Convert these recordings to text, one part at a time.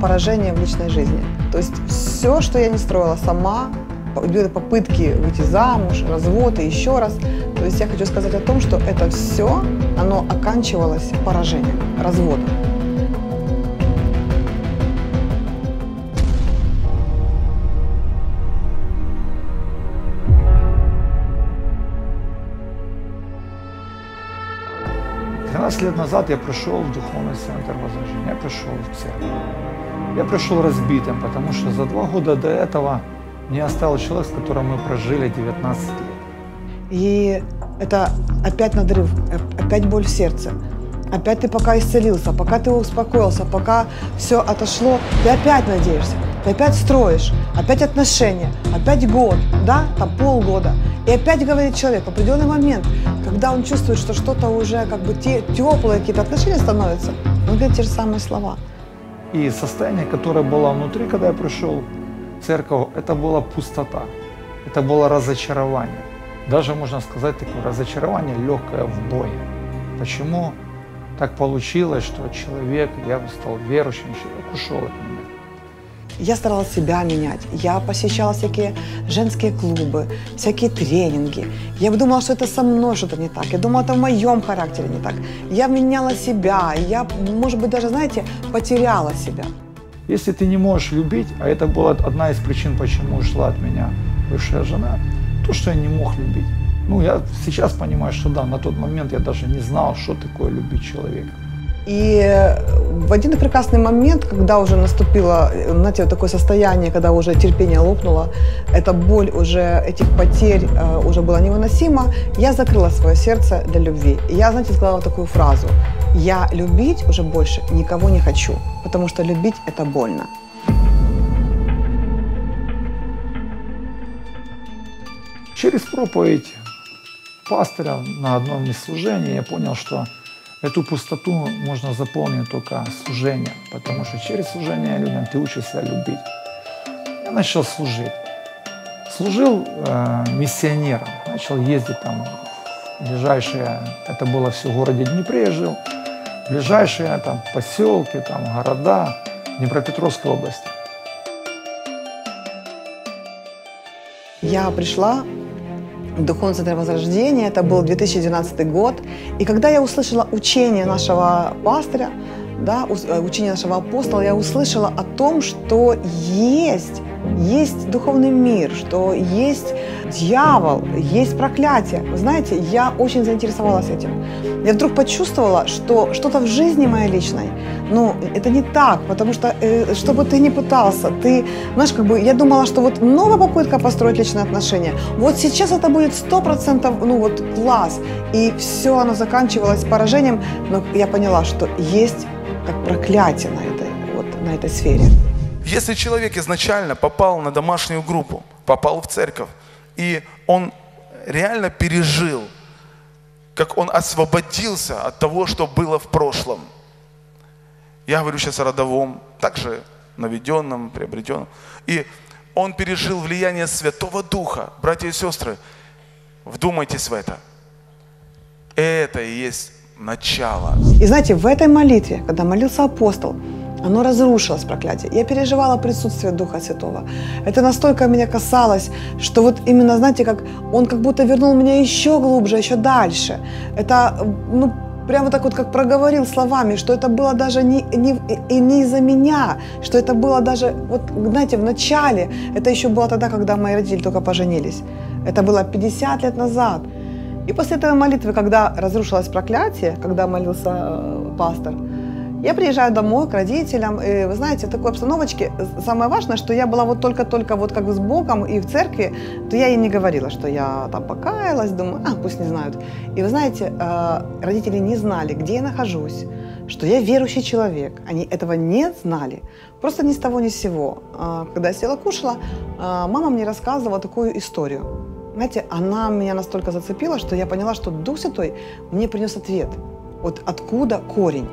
поражение в личной жизни. То есть все, что я не строила сама, попытки выйти замуж, развод и еще раз. То есть я хочу сказать о том, что это все, оно оканчивалось поражением, разводом. Двенадцать лет назад я пришел в духовный центр возрождения, я пришел в церковь. Я пришел разбитым, потому что за два года до этого мне оставил человек, с которым мы прожили 19 лет. И это опять надрыв, опять боль в сердце. Опять ты пока исцелился, пока ты успокоился, пока все отошло, ты опять надеешься, ты опять строишь, опять отношения, опять год, да, там полгода. И опять говорит человек определенный момент, когда он чувствует, что что-то уже как бы те, теплые какие-то отношения становятся, он говорит те же самые слова. И состояние, которое было внутри, когда я пришел, церковь, это была пустота, это было разочарование. Даже, можно сказать, такое разочарование легкое в бой. Почему так получилось, что человек, я стал верующим, человек ушел от меня? Я старалась себя менять. Я посещала всякие женские клубы, всякие тренинги. Я думала, что это со мной что-то не так. Я думала, это в моем характере не так. Я меняла себя. Я, может быть, даже, знаете, потеряла себя. Если ты не можешь любить, а это была одна из причин, почему ушла от меня бывшая жена, то, что я не мог любить. Ну, я сейчас понимаю, что да, на тот момент я даже не знал, что такое любить человека. И в один прекрасный момент, когда уже наступило, знаете, вот такое состояние, когда уже терпение лопнуло, эта боль уже, этих потерь э, уже была невыносима, я закрыла свое сердце для любви. И я, знаете, сказала такую фразу. Я любить уже больше никого не хочу, потому что любить – это больно. Через проповедь пастыря на одном из служений я понял, что эту пустоту можно заполнить только служением, потому что через служение людям ты учишься любить. Я начал служить. Служил э, миссионером, начал ездить там ближайшие, это было все в городе Днепре я жил, ближайшие там поселки, там города Днепропетровской области. Я пришла Духовный центр Возрождения, это был 2012 год, и когда я услышала учение нашего пастыря, да, э, учение нашего апостола, я услышала о том, что есть есть духовный мир, что есть дьявол, есть проклятие. Вы знаете, я очень заинтересовалась этим. Я вдруг почувствовала, что что-то в жизни моей личной, ну, это не так, потому что, э, что ты ни пытался, ты, знаешь, как бы, я думала, что вот новая попытка построить личные отношения, вот сейчас это будет сто процентов, ну, вот, класс, и все оно заканчивалось поражением, но я поняла, что есть как проклятие на этой, вот, на этой сфере. Если человек изначально попал на домашнюю группу, попал в церковь, и он реально пережил, как он освободился от того, что было в прошлом. Я говорю сейчас о родовом, также наведенном, приобретенном. И он пережил влияние Святого Духа. Братья и сестры, вдумайтесь в это. Это и есть начало. И знаете, в этой молитве, когда молился апостол, оно разрушилось, проклятие. Я переживала присутствие Духа Святого. Это настолько меня касалось, что вот именно, знаете, как он как будто вернул меня еще глубже, еще дальше. Это, ну, прямо так вот как проговорил словами, что это было даже не, не, и не из-за меня, что это было даже, вот знаете, в начале, это еще было тогда, когда мои родители только поженились. Это было 50 лет назад. И после этой молитвы, когда разрушилось проклятие, когда молился э, пастор, я приезжаю домой к родителям, и вы знаете, в такой обстановочке самое важное, что я была вот только-только вот как бы с Богом и в церкви, то я ей не говорила, что я там покаялась, думаю, а, пусть не знают. И вы знаете, э, родители не знали, где я нахожусь, что я верующий человек. Они этого не знали. Просто ни с того, ни с сего. Э, когда я села кушала, э, мама мне рассказывала такую историю. Знаете, она меня настолько зацепила, что я поняла, что Дух Святой мне принес ответ. Вот откуда корень.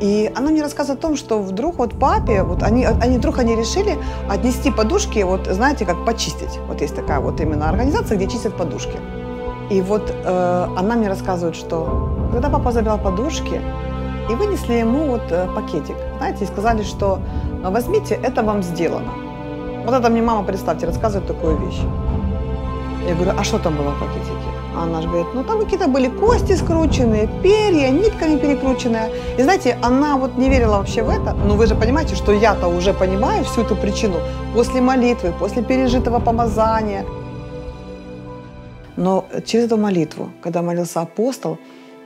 И она мне рассказывает о том, что вдруг вот папе, вот они, они вдруг они решили отнести подушки, вот знаете, как почистить. Вот есть такая вот именно организация, где чистят подушки. И вот э, она мне рассказывает, что когда папа забирал подушки, и вынесли ему вот э, пакетик, знаете, и сказали, что возьмите, это вам сделано. Вот это мне мама, представьте, рассказывает такую вещь. Я говорю, а что там было в пакетике? А она же говорит, ну там какие-то были кости скрученные, перья, нитками перекрученные. И знаете, она вот не верила вообще в это. Но вы же понимаете, что я-то уже понимаю всю эту причину после молитвы, после пережитого помазания. Но через эту молитву, когда молился апостол,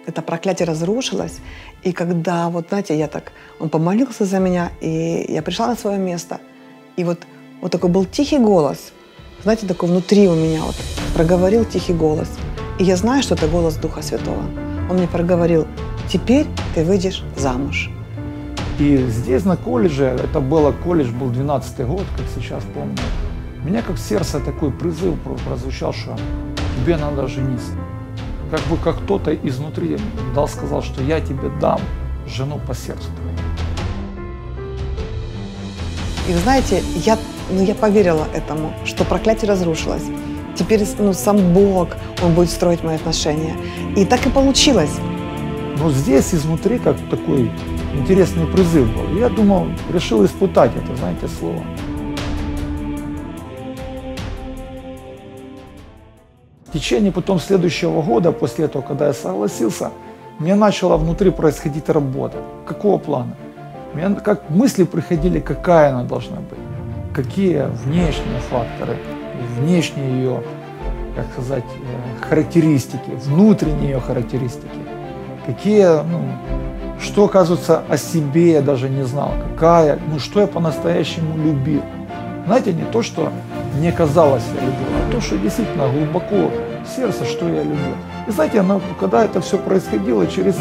это проклятие разрушилось. И когда, вот знаете, я так, он помолился за меня, и я пришла на свое место. И вот, вот такой был тихий голос, знаете, такой внутри у меня вот проговорил тихий голос. И я знаю, что это голос Духа Святого. Он мне проговорил, теперь ты выйдешь замуж. И здесь, на колледже, это было, колледж был 12 год, как сейчас помню, у меня как в сердце такой призыв прозвучал, что тебе надо жениться. Как бы как кто-то изнутри дал, сказал, что я тебе дам жену по сердцу твоему. И вы знаете, я, ну, я поверила этому, что проклятие разрушилось. Теперь ну, сам Бог, Он будет строить мои отношения. И так и получилось. Но здесь изнутри как такой интересный призыв был. Я думал, решил испытать это, знаете, слово. В течение потом следующего года, после этого, когда я согласился, мне начала внутри происходить работа. Какого плана? Мне как мысли приходили, какая она должна быть, какие внешние факторы, внешние ее, как сказать, э, характеристики, внутренние ее характеристики, какие, ну, что, оказывается, о себе я даже не знал, какая, ну, что я по-настоящему любил. Знаете, не то, что мне казалось я любил, а то, что действительно глубоко сердце, что я любил. И знаете, она, когда это все происходило, через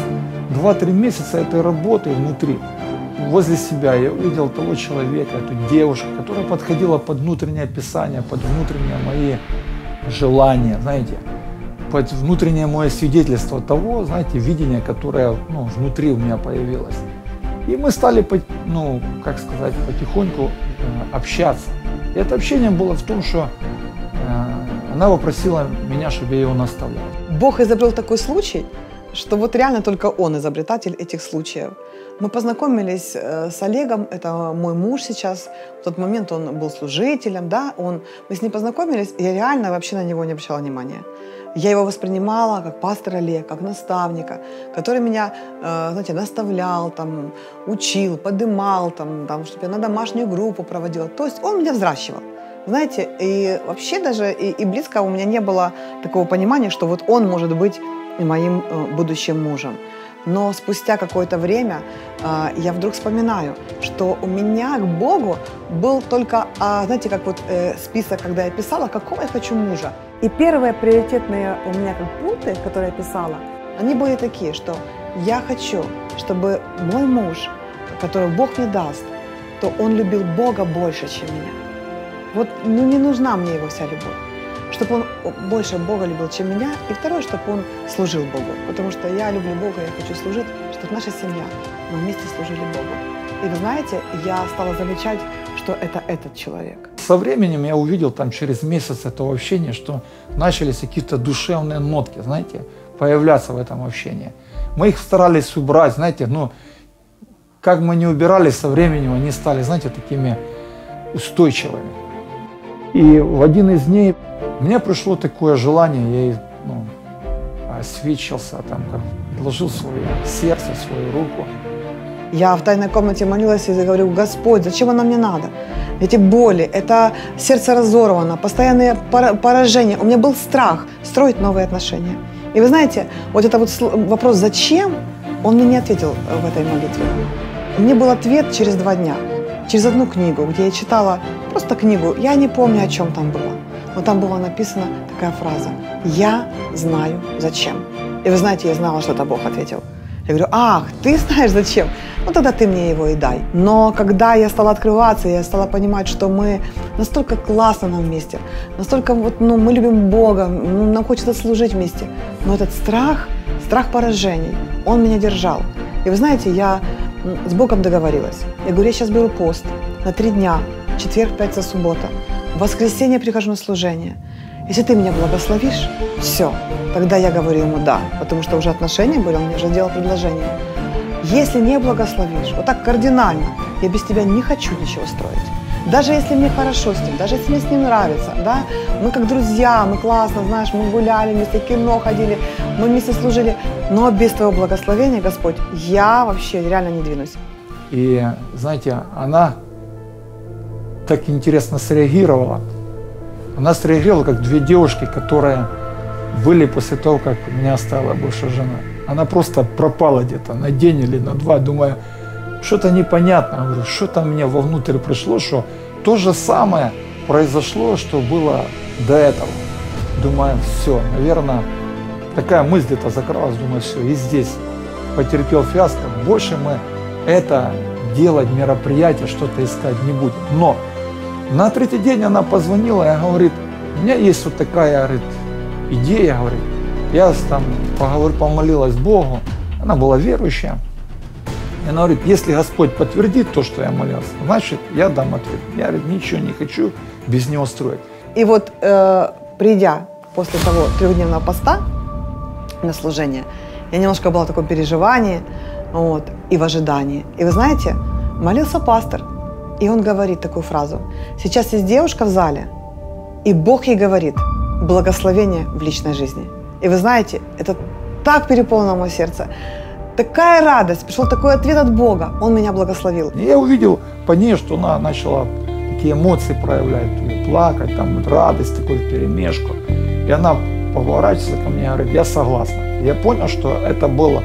2-3 месяца этой работы внутри, возле себя я увидел того человека, эту девушку, которая подходила под внутреннее описание, под внутренние мои желания, знаете, под внутреннее мое свидетельство того, знаете, видение, которое ну, внутри у меня появилось. И мы стали, ну, как сказать, потихоньку э, общаться. И это общение было в том, что э, она попросила меня, чтобы я его наставлял. Бог изобрел такой случай, что вот реально только он изобретатель этих случаев. Мы познакомились э, с Олегом, это мой муж сейчас. В тот момент он был служителем, да, он, мы с ним познакомились, и я реально вообще на него не обращала внимания. Я его воспринимала как пастор Олег, как наставника, который меня, э, знаете, наставлял, там, учил, подымал, там, там, чтобы я на домашнюю группу проводила. То есть он меня взращивал. Знаете, и вообще даже и, и близко у меня не было такого понимания, что вот он может быть моим э, будущим мужем. Но спустя какое-то время э, я вдруг вспоминаю, что у меня к Богу был только, э, знаете, как вот э, список, когда я писала, какого я хочу мужа. И первые приоритетные у меня как пункты, которые я писала, они были такие, что я хочу, чтобы мой муж, которого Бог мне даст, то он любил Бога больше, чем меня. Вот ну, не нужна мне его вся любовь чтобы он больше Бога любил, чем меня. И второе, чтобы он служил Богу. Потому что я люблю Бога, я хочу служить, чтобы наша семья, мы вместе служили Богу. И вы знаете, я стала замечать, что это этот человек. Со временем я увидел там через месяц этого общения, что начались какие-то душевные нотки, знаете, появляться в этом общении. Мы их старались убрать, знаете, ну, как мы не убирали со временем, они стали, знаете, такими устойчивыми. И в один из дней мне пришло такое желание, я ну, освечился, там, как предложил свое сердце, свою руку. Я в тайной комнате молилась и говорю, Господь, зачем оно мне надо? Эти боли, это сердце разорвано, постоянные поражения. У меня был страх строить новые отношения. И вы знаете, вот это вот вопрос «зачем?» он мне не ответил в этой молитве. Мне был ответ через два дня, через одну книгу, где я читала просто книгу. Я не помню, о чем там было. Но там была написана такая фраза «Я знаю зачем». И вы знаете, я знала, что это Бог ответил. Я говорю, ах, ты знаешь зачем? Ну тогда ты мне его и дай. Но когда я стала открываться, я стала понимать, что мы настолько классно нам вместе, настолько вот, ну, мы любим Бога, ну, нам хочется служить вместе. Но этот страх, страх поражений, он меня держал. И вы знаете, я с Богом договорилась. Я говорю, я сейчас беру пост на три дня, четверг, пятница, суббота. В воскресенье прихожу на служение. Если ты меня благословишь, все. Тогда я говорю ему «да», потому что уже отношения были, он мне уже делал предложение. если не благословишь, вот так кардинально, я без тебя не хочу ничего строить. Даже если мне хорошо с ним, даже если мне с ним нравится, да, мы как друзья, мы классно, знаешь, мы гуляли вместе, кино ходили, мы вместе служили, но без твоего благословения, Господь, я вообще реально не двинусь. И, знаете, она так интересно среагировала. Она среагировала, как две девушки, которые были после того, как меня стала бывшая жена. Она просто пропала где-то на день или на два, думая, что-то непонятно. Я говорю, что там мне вовнутрь пришло, что то же самое произошло, что было до этого. Думаю, все, наверное, такая мысль где-то закралась, думаю, все, и здесь потерпел фиаско. Больше мы это делать, мероприятие, что-то искать не будем. Но на третий день она позвонила и говорит, у меня есть вот такая говорит, идея, говорит, я там поговор, помолилась Богу, она была верующая. И она говорит, если Господь подтвердит то, что я молился, значит, я дам ответ. Я говорит, ничего не хочу без него строить. И вот э, придя после того трехдневного поста на служение, я немножко была в таком переживании вот, и в ожидании. И вы знаете, молился пастор, и он говорит такую фразу. Сейчас есть девушка в зале, и Бог ей говорит, благословение в личной жизни. И вы знаете, это так переполнило мое сердце. Такая радость, пришел такой ответ от Бога, Он меня благословил. Я увидел по ней, что она начала такие эмоции проявлять, плакать, там, радость такой перемешку. И она поворачивается ко мне и говорит, я согласна. Я понял, что это было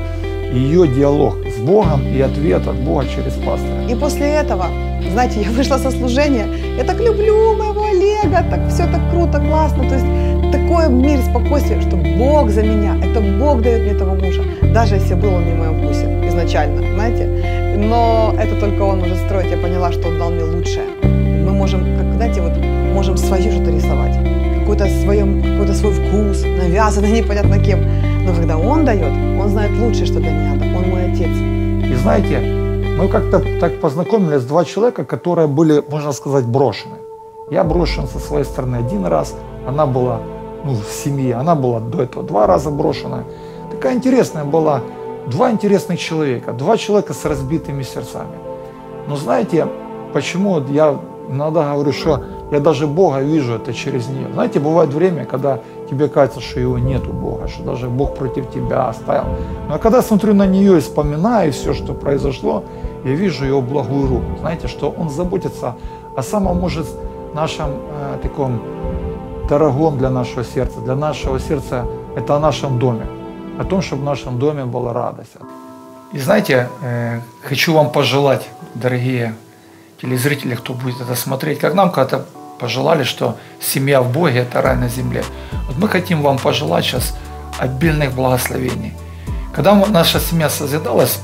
ее диалог с Богом и ответ от Бога через пастора. И после этого, знаете, я вышла со служения, я так люблю моего Олега, так все так круто, классно. То есть такое мир, спокойствие, что Бог за меня, это Бог дает мне этого мужа, даже если был он не в моем вкусе изначально, знаете. Но это только он может строить, я поняла, что он дал мне лучшее. Мы можем, как, знаете, вот можем свое что-то рисовать, какой-то, своем, какой-то свой вкус, навязанный непонятно кем. Но когда он дает, он знает лучшее, что для меня, он мой отец. И знаете, мы как-то так познакомились, два человека, которые были, можно сказать, брошены. Я брошен со своей стороны один раз, она была ну, в семье. Она была до этого два раза брошена. Такая интересная была. Два интересных человека, два человека с разбитыми сердцами. Но знаете, почему я иногда говорю, что я даже Бога вижу это через нее. Знаете, бывает время, когда тебе кажется, что его нету Бога, что даже Бог против тебя оставил. Но когда я смотрю на нее и вспоминаю все, что произошло, я вижу его благую руку. Знаете, что он заботится о самом, может, нашем э, таком дорогом для нашего сердца. Для нашего сердца это о нашем доме. О том, чтобы в нашем доме была радость. И знаете, э, хочу вам пожелать, дорогие телезрители, кто будет это смотреть, как нам когда-то пожелали, что семья в Боге – это рай на земле. Вот мы хотим вам пожелать сейчас обильных благословений. Когда наша семья созидалась,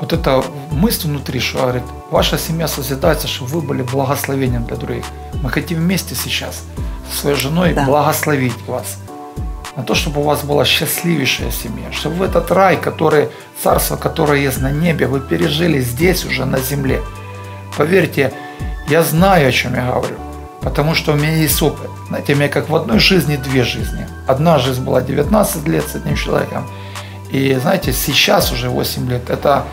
вот эта мысль внутри, что говорит, ваша семья созидается, чтобы вы были благословением для других. Мы хотим вместе сейчас своей женой да. благословить вас на то, чтобы у вас была счастливейшая семья, чтобы в этот рай, который, царство, которое есть на небе, вы пережили здесь уже на земле. Поверьте, я знаю, о чем я говорю, потому что у меня есть опыт. Знаете, у меня как в одной жизни две жизни. Одна жизнь была 19 лет с одним человеком, и знаете, сейчас уже 8 лет, это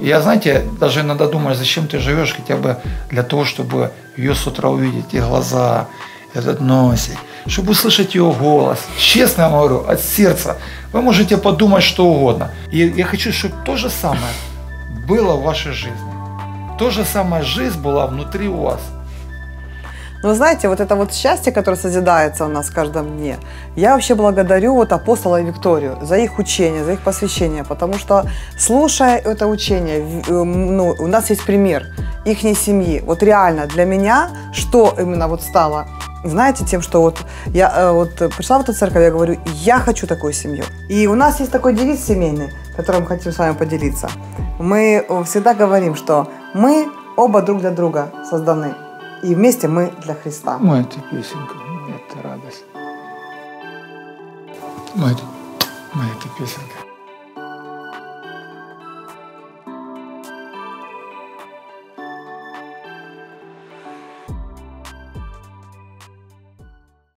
я, знаете, даже иногда думаю, зачем ты живешь хотя бы для того, чтобы ее с утра увидеть, и глаза, этот носик, чтобы услышать ее голос. Честно я говорю, от сердца. Вы можете подумать что угодно. И я хочу, чтобы то же самое было в вашей жизни. То же самое жизнь была внутри у вас. Но знаете, вот это вот счастье, которое созидается у нас в каждом дне, я вообще благодарю вот апостола и Викторию за их учение, за их посвящение, потому что, слушая это учение, э, ну, у нас есть пример их семьи. Вот реально для меня, что именно вот стало знаете, тем, что вот я э, вот пришла в эту церковь, я говорю, я хочу такую семью. И у нас есть такой девиз семейный, которым хотим с вами поделиться. Мы всегда говорим, что мы оба друг для друга созданы. И вместе мы для Христа. Мы это песенка, это радость. Мы это, это песенка.